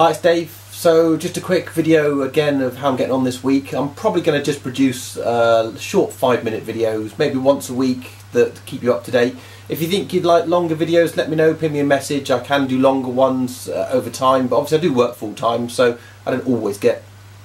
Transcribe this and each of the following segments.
Hi, it's Dave. So just a quick video again of how I'm getting on this week. I'm probably going to just produce uh, short five minute videos, maybe once a week that keep you up to date. If you think you'd like longer videos, let me know, pin me a message. I can do longer ones uh, over time, but obviously I do work full time, so I don't always get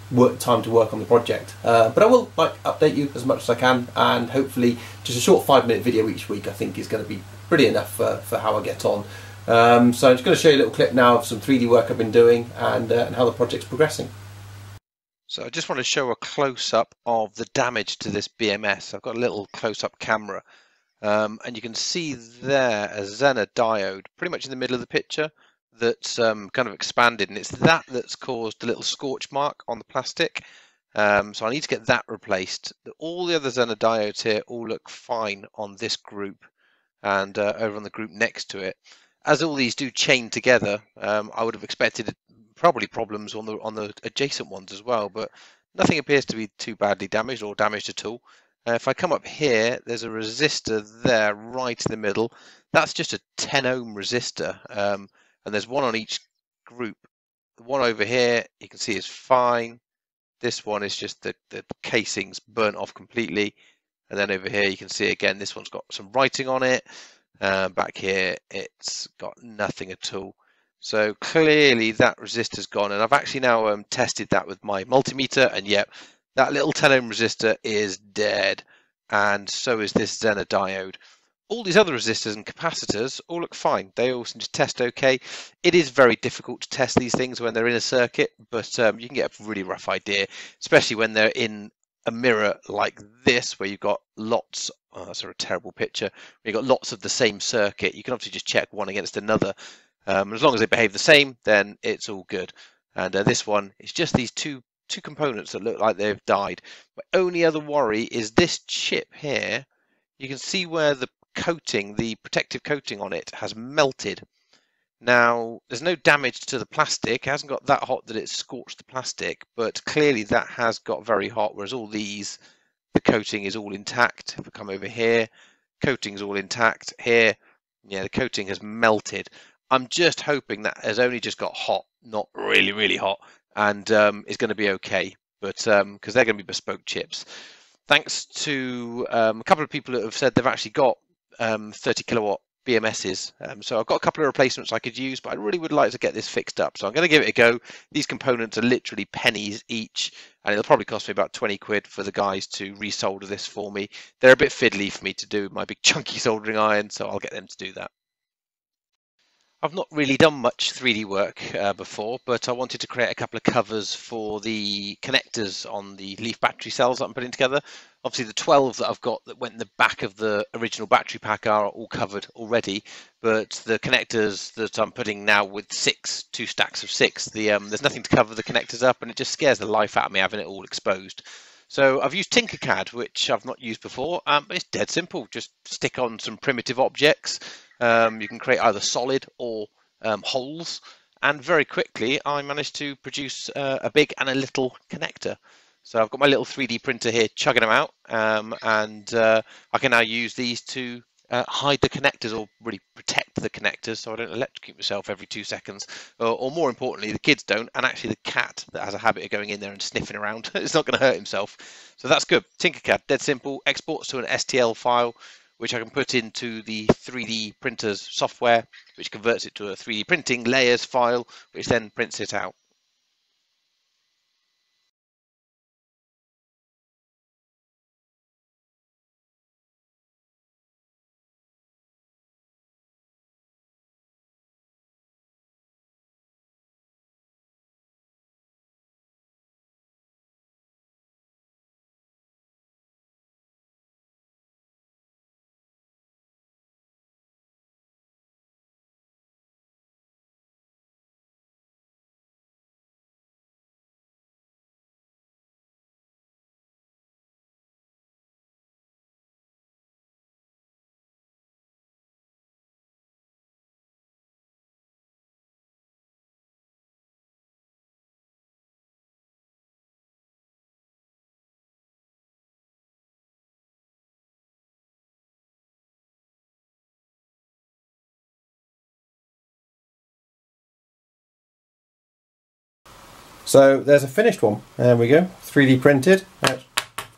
work time to work on the project. Uh, but I will like update you as much as I can, and hopefully just a short five minute video each week I think is going to be pretty enough for, for how I get on. Um, so I'm just going to show you a little clip now of some 3D work I've been doing and, uh, and how the project's progressing. So I just want to show a close-up of the damage to this BMS. I've got a little close-up camera um, and you can see there a Zener diode pretty much in the middle of the picture that's um, kind of expanded and it's that that's caused a little scorch mark on the plastic. Um, so I need to get that replaced. All the other Zener diodes here all look fine on this group and uh, over on the group next to it as all these do chain together, um, I would have expected probably problems on the on the adjacent ones as well, but nothing appears to be too badly damaged or damaged at all. Uh, if I come up here, there's a resistor there right in the middle. That's just a 10 ohm resistor, um, and there's one on each group. The one over here you can see is fine. This one is just the, the casing's burnt off completely. And then over here you can see again, this one's got some writing on it. Uh, back here, it's got nothing at all. So clearly that resistor's gone. And I've actually now um, tested that with my multimeter. And yep, that little 10 ohm resistor is dead. And so is this Zener diode. All these other resistors and capacitors all look fine. They all seem to test okay. It is very difficult to test these things when they're in a circuit, but um, you can get a really rough idea, especially when they're in a mirror like this, where you've got lots oh, that's a terrible picture. You've got lots of the same circuit. You can obviously just check one against another. Um, as long as they behave the same, then it's all good. And uh, this one is just these two two components that look like they've died. My only other worry is this chip here. You can see where the coating, the protective coating on it, has melted. Now, there's no damage to the plastic. It hasn't got that hot that it's scorched the plastic, but clearly that has got very hot, whereas all these the coating is all intact. If I come over here, coating is all intact. Here, yeah, the coating has melted. I'm just hoping that has only just got hot, not really, really hot, and um, is going to be okay. But because um, they're going to be bespoke chips. Thanks to um, a couple of people that have said they've actually got um, 30 kilowatt BMSs. Um, so I've got a couple of replacements I could use, but I really would like to get this fixed up. So I'm going to give it a go. These components are literally pennies each, and it'll probably cost me about 20 quid for the guys to resolder this for me. They're a bit fiddly for me to do with my big chunky soldering iron, so I'll get them to do that. I've not really done much 3D work uh, before, but I wanted to create a couple of covers for the connectors on the Leaf battery cells that I'm putting together. Obviously the 12 that I've got that went in the back of the original battery pack are all covered already, but the connectors that I'm putting now with six, two stacks of six, the um, there's nothing to cover the connectors up and it just scares the life out of me having it all exposed. So I've used Tinkercad, which I've not used before, um, but it's dead simple. Just stick on some primitive objects, um, you can create either solid or um, holes. And very quickly, I managed to produce uh, a big and a little connector. So I've got my little 3D printer here chugging them out, um, and uh, I can now use these to uh, hide the connectors or really protect the connectors so I don't electrocute myself every two seconds. Or, or, more importantly, the kids don't, and actually the cat that has a habit of going in there and sniffing around is not going to hurt himself. So that's good. Tinkercad, dead simple, exports to an STL file which I can put into the 3D printers software, which converts it to a 3D printing layers file, which then prints it out. So there's a finished one. There we go, 3D printed. That's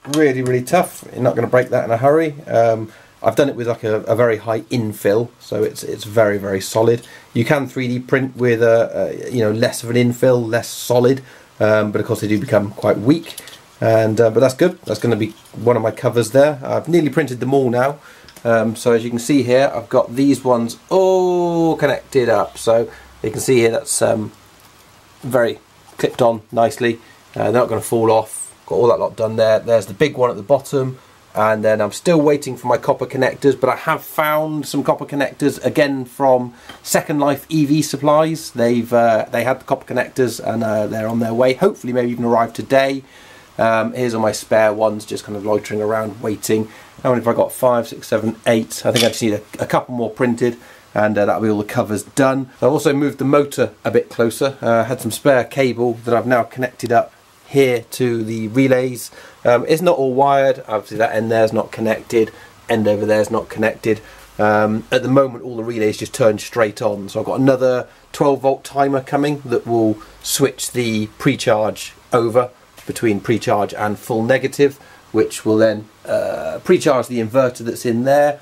really, really tough. You're not going to break that in a hurry. Um, I've done it with like a, a, very high infill, so it's it's very very solid. You can 3D print with a, a you know less of an infill, less solid, um, but of course they do become quite weak. And uh, but that's good. That's going to be one of my covers there. I've nearly printed them all now. Um, so as you can see here, I've got these ones all connected up. So you can see here that's um, very clipped on nicely. Uh, they're not going to fall off. Got all that lot done there. There's the big one at the bottom. And then I'm still waiting for my copper connectors but I have found some copper connectors again from Second Life EV supplies. They've uh, they had the copper connectors and uh, they're on their way. Hopefully maybe even arrive today. Um, here's all my spare ones just kind of loitering around waiting. How many have I got? Five six seven eight. I think I just need a, a couple more printed and uh, that'll be all the covers done. I've also moved the motor a bit closer. Uh, had some spare cable that I've now connected up here to the relays. Um, it's not all wired, obviously that end there is not connected, end over there is not connected. Um, at the moment all the relays just turn straight on. So I've got another 12 volt timer coming that will switch the pre-charge over between pre-charge and full negative which will then uh, pre-charge the inverter that's in there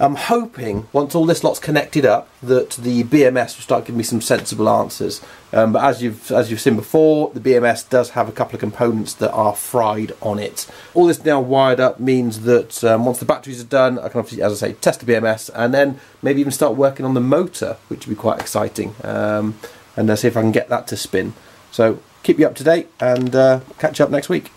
I'm hoping once all this lot's connected up that the BMS will start giving me some sensible answers. Um, but as you've as you've seen before, the BMS does have a couple of components that are fried on it. All this now wired up means that um, once the batteries are done, I can obviously, as I say, test the BMS and then maybe even start working on the motor, which would be quite exciting. Um, and uh, see if I can get that to spin. So keep you up to date and uh, catch up next week.